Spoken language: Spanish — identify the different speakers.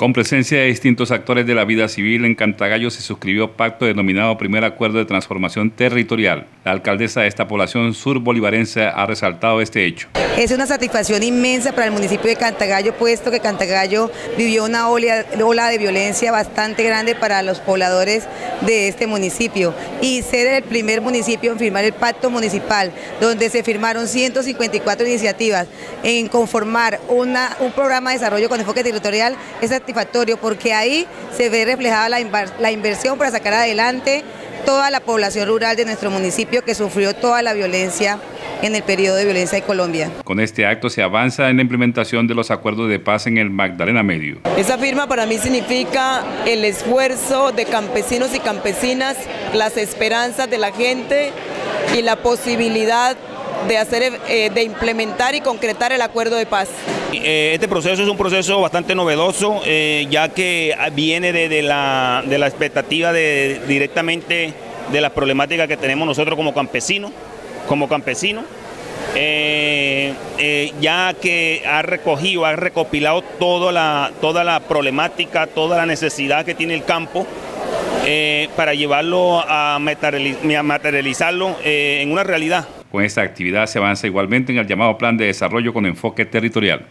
Speaker 1: Con presencia de distintos actores de la vida civil, en Cantagallo se suscribió pacto denominado Primer Acuerdo de Transformación Territorial. La alcaldesa de esta población sur bolivarense ha resaltado este hecho.
Speaker 2: Es una satisfacción inmensa para el municipio de Cantagallo, puesto que Cantagallo vivió una ola, de violencia bastante grande para los pobladores de este municipio y ser el primer municipio en firmar el pacto municipal, donde se firmaron 154 iniciativas en conformar un programa de desarrollo con enfoque territorial es satisfactorio porque ahí se ve reflejada la, inversión para sacar adelante toda la población rural de nuestro municipio que sufrió toda la violencia en el periodo de violencia de Colombia.
Speaker 1: Con este acto se avanza en la implementación de los acuerdos de paz en el Magdalena Medio.
Speaker 3: Esa firma para mí significa el esfuerzo de campesinos y campesinas, las esperanzas de la gente y la posibilidad de, hacer, eh, de implementar y concretar el acuerdo de paz.
Speaker 4: Eh, este proceso es un proceso bastante novedoso, eh, ya que viene de, la, de la expectativa de, directamente de las problemáticas que tenemos nosotros como campesinos, como campesinos, ya que ha recogido, ha recopilado toda la, toda la problemática, toda la necesidad que tiene el campo para llevarlo a materializarlo en una realidad.
Speaker 1: Con esta actividad se avanza igualmente en el llamado Plan de Desarrollo con Enfoque Territorial.